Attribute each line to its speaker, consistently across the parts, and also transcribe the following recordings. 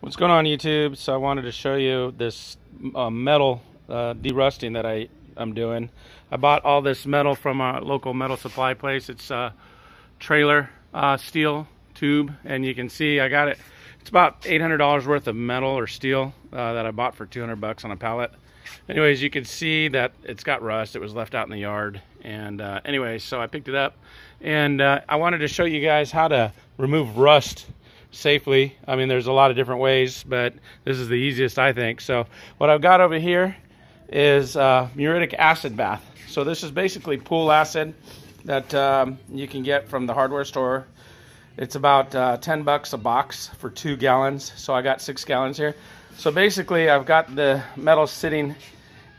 Speaker 1: What's going on YouTube? So I wanted to show you this uh, metal uh, derusting that I, I'm doing. I bought all this metal from a local metal supply place. It's trailer uh, steel tube and you can see I got it. It's about $800 worth of metal or steel uh, that I bought for 200 bucks on a pallet. Anyways, you can see that it's got rust. It was left out in the yard. And uh, anyway, so I picked it up and uh, I wanted to show you guys how to remove rust safely. I mean, there's a lot of different ways, but this is the easiest, I think. So what I've got over here is uh, muriatic acid bath. So this is basically pool acid that um, you can get from the hardware store. It's about uh, 10 bucks a box for two gallons. So I got six gallons here. So basically I've got the metal sitting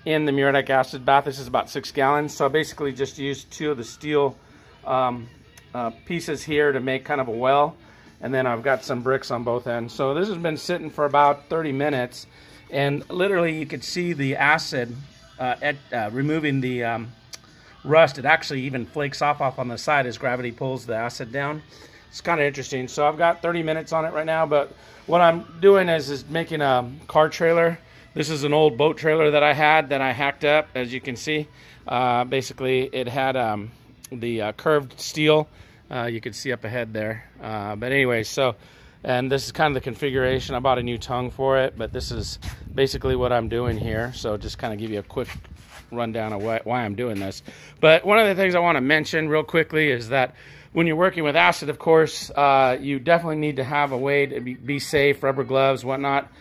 Speaker 1: in the muriatic acid bath. This is about six gallons. So I basically just used two of the steel um, uh, pieces here to make kind of a well and then I've got some bricks on both ends. So this has been sitting for about 30 minutes, and literally you could see the acid uh, at, uh, removing the um, rust. It actually even flakes off off on the side as gravity pulls the acid down. It's kind of interesting. So I've got 30 minutes on it right now, but what I'm doing is, is making a car trailer. This is an old boat trailer that I had that I hacked up, as you can see. Uh, basically, it had um, the uh, curved steel uh, you can see up ahead there. Uh, but anyway, so, and this is kind of the configuration. I bought a new tongue for it, but this is basically what I'm doing here. So just kind of give you a quick rundown of why, why I'm doing this. But one of the things I want to mention real quickly is that when you're working with acid, of course, uh, you definitely need to have a way to be, be safe, rubber gloves, whatnot.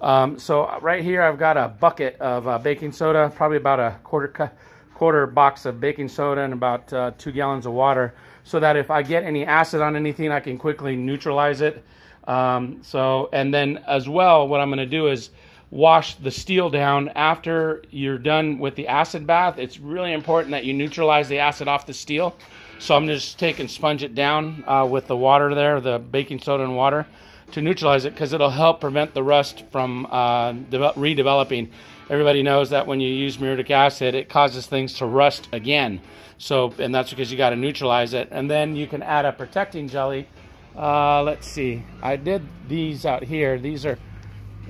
Speaker 1: Um, so right here, I've got a bucket of uh, baking soda, probably about a quarter quarter box of baking soda and about uh, two gallons of water so that if I get any acid on anything, I can quickly neutralize it. Um, so, and then as well, what I'm going to do is wash the steel down after you're done with the acid bath. It's really important that you neutralize the acid off the steel. So I'm just taking sponge it down uh, with the water there, the baking soda and water to neutralize it because it'll help prevent the rust from uh, redeveloping. Everybody knows that when you use muriatic acid, it causes things to rust again. So, and that's because you got to neutralize it. And then you can add a protecting jelly. Uh, let's see. I did these out here. These are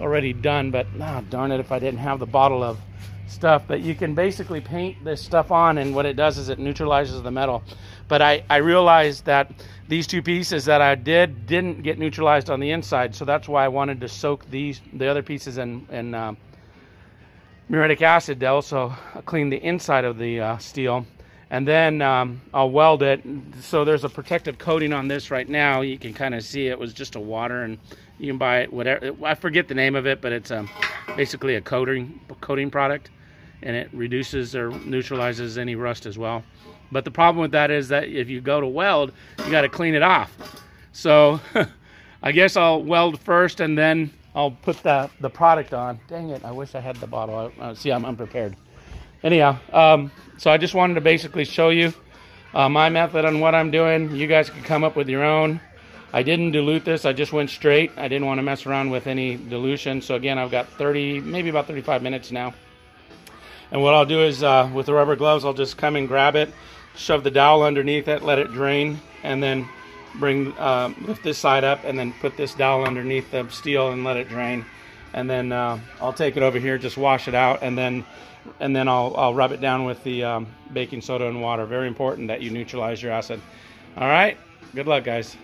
Speaker 1: already done, but oh, darn it if I didn't have the bottle of stuff. But you can basically paint this stuff on, and what it does is it neutralizes the metal. But I, I realized that these two pieces that I did didn't get neutralized on the inside, so that's why I wanted to soak these the other pieces in, in uh, muriatic acid to also clean the inside of the uh, steel and then um, I'll weld it. So there's a protective coating on this right now. You can kind of see it was just a water, and you can buy it whatever. I forget the name of it, but it's um, basically a coating coating product, and it reduces or neutralizes any rust as well. But the problem with that is that if you go to weld, you got to clean it off. So I guess I'll weld first, and then I'll put the the product on. Dang it! I wish I had the bottle. I, uh, see, I'm unprepared anyhow, um, so I just wanted to basically show you uh, my method on what I'm doing. You guys can come up with your own. I didn't dilute this. I just went straight. I didn't want to mess around with any dilution. So again, I've got 30, maybe about 35 minutes now. And what I'll do is uh, with the rubber gloves, I'll just come and grab it, shove the dowel underneath it, let it drain, and then bring uh, lift this side up and then put this dowel underneath the steel and let it drain. And then uh, I'll take it over here, just wash it out, and then and then I'll, I'll rub it down with the um, baking soda and water. Very important that you neutralize your acid. All right, good luck guys.